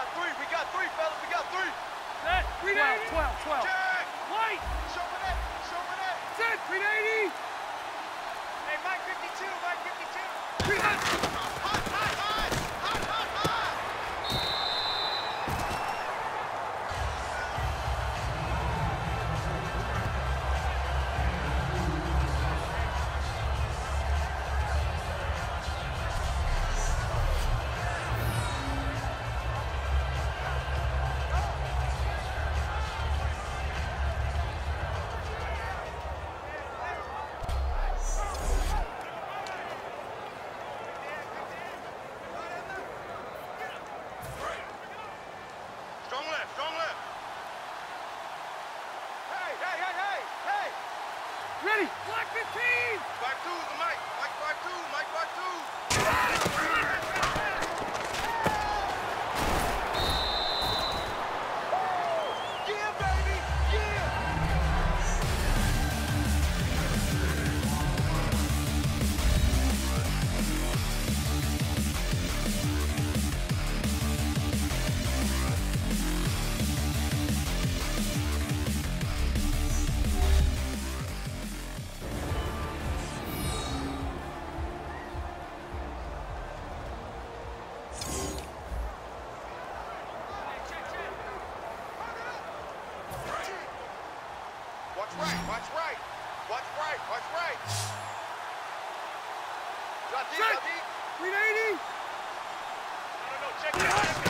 got three. We got three, fellas. We got three. Set. 12, 12, 12. Jack. Light. Show me that. Show me that. Set. 380. Hey, Mike 52. Mike 52. Watch right, watch right. Watch right, watch right. Drop deep, drop deep. 380. I don't know, check it out.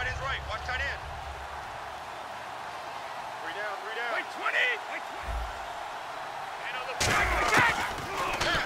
tight end's right. Watch tight end. Three down, three down. Wait, 20! Wait, 20! And on the back, back!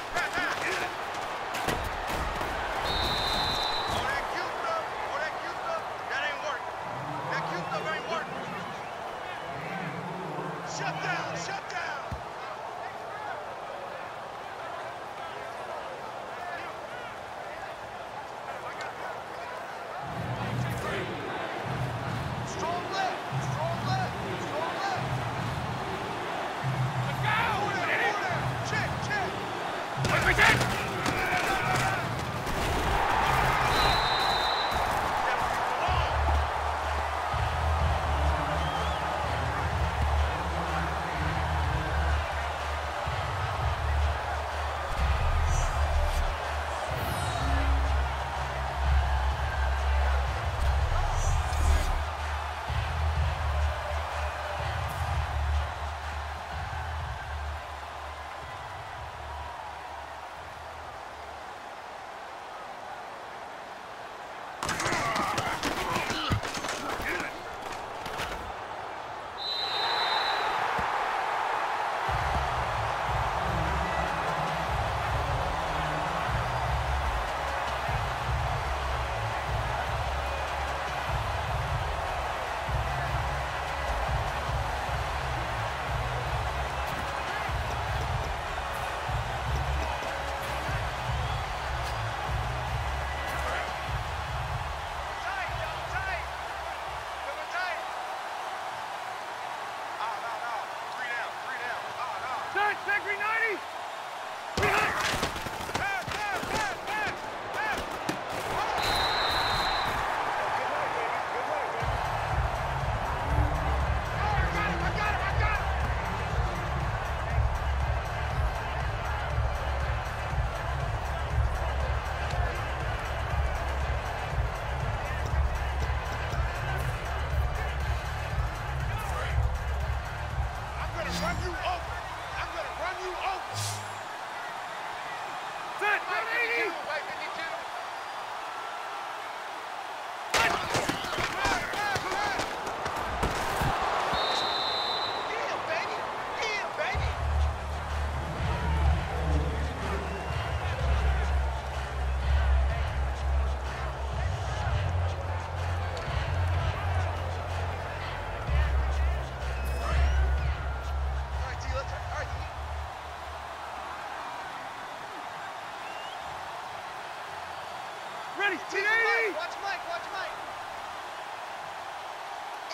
Ready, 1080! Watch Mike, watch Mike!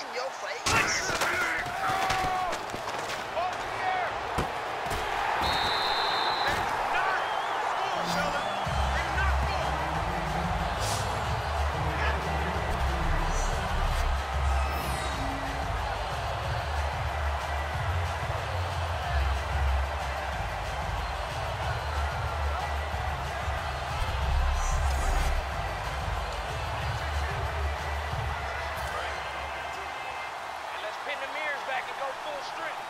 In your face! full strength.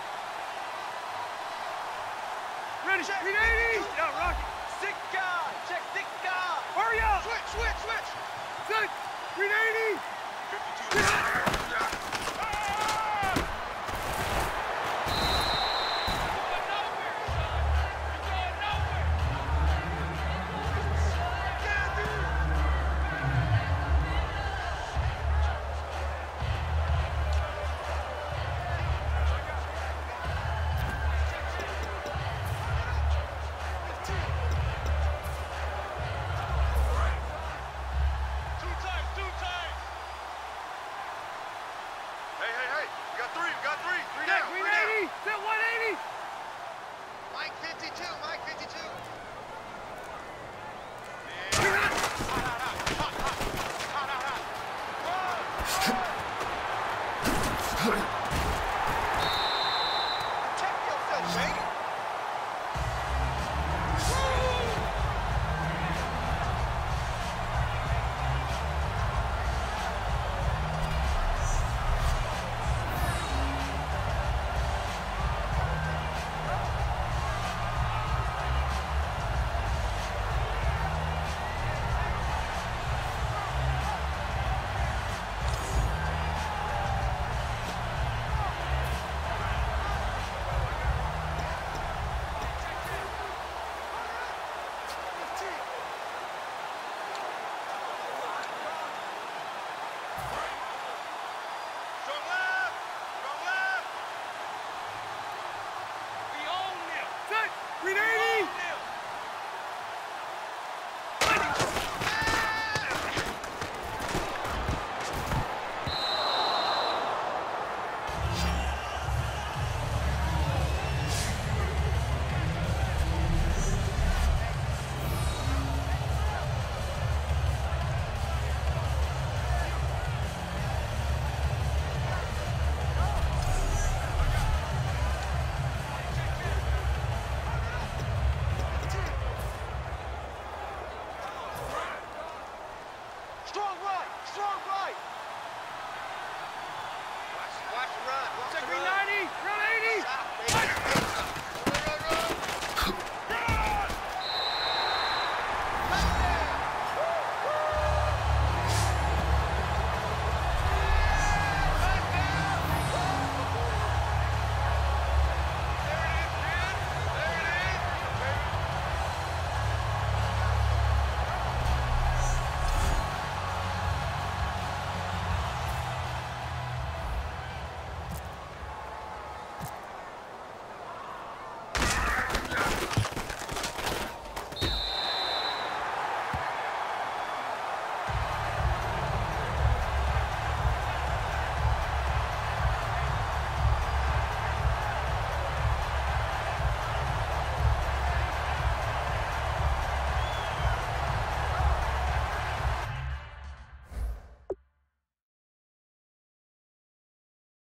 Ready, check, ready. Now rock it. Sika, check Sika. Hurry up. Switch, switch, switch. Six, 380. 52.